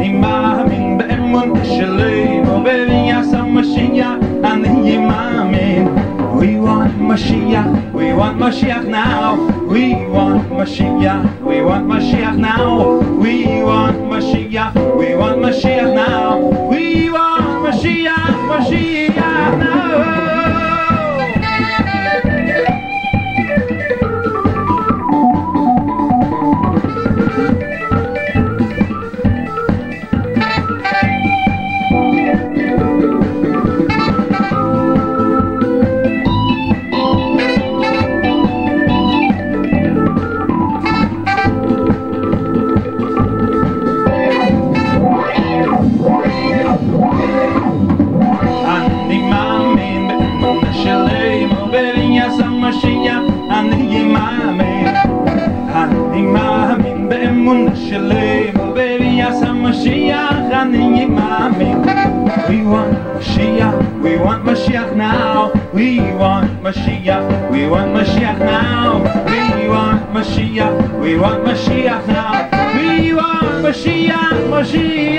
אני מאמין באמון שלי ובביאס המשיח אני מאמין We want Mashiach, we want Mashiach now. We want Mashiach, we want Mashiach now. We want Mashiach, we want Mashiach now. We want Mashiach, Mashiach ובביאס המשיח אני מאמין אני מאמין באמונה שלי ובביאס המשיח אני מאמין We want Mashiach, we want Mashiach now We want Mashiach, we want Mashiach now We want Mashiach, we want Mashiach now We want Mashiach, Mashiach